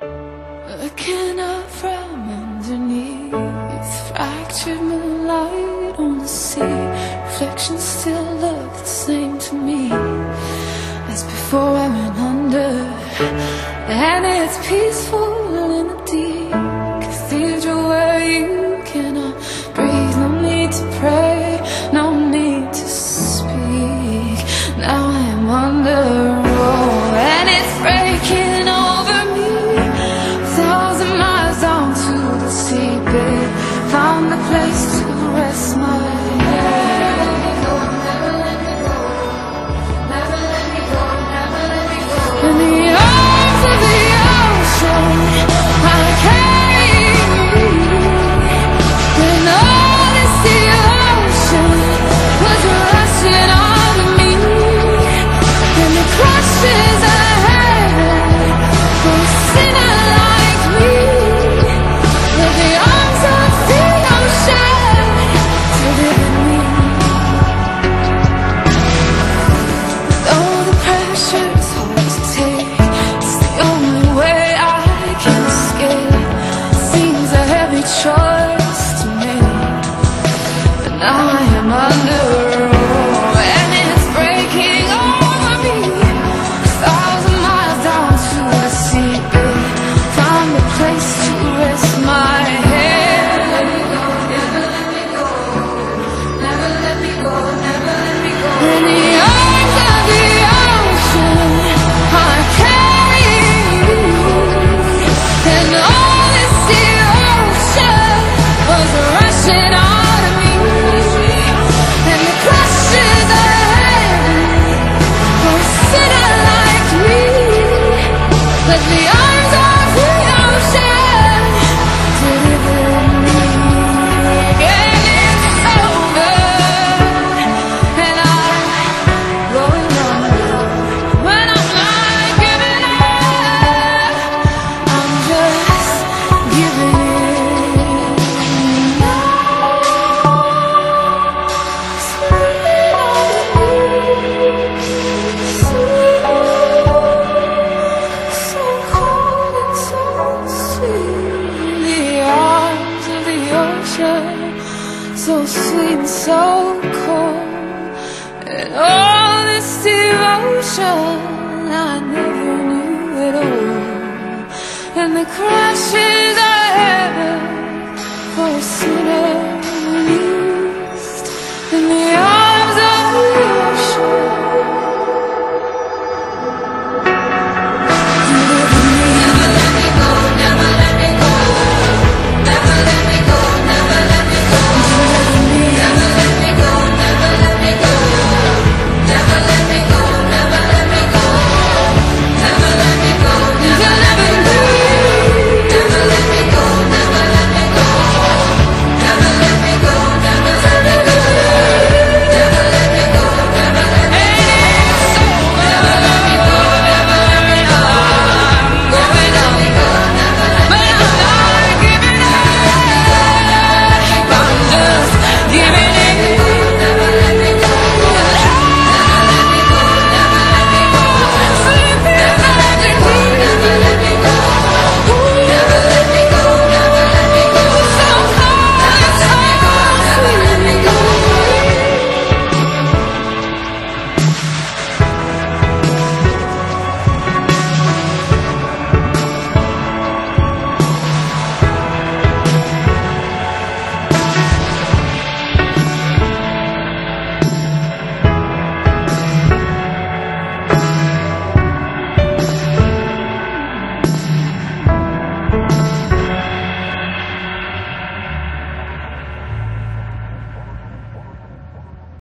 Looking up from underneath Fractured moonlight on the sea. Reflections still look the same to me. As before I went under And it's peaceful so sweet and so cold. And all this devotion I never knew at all. And the crashes I had for oh, a sinner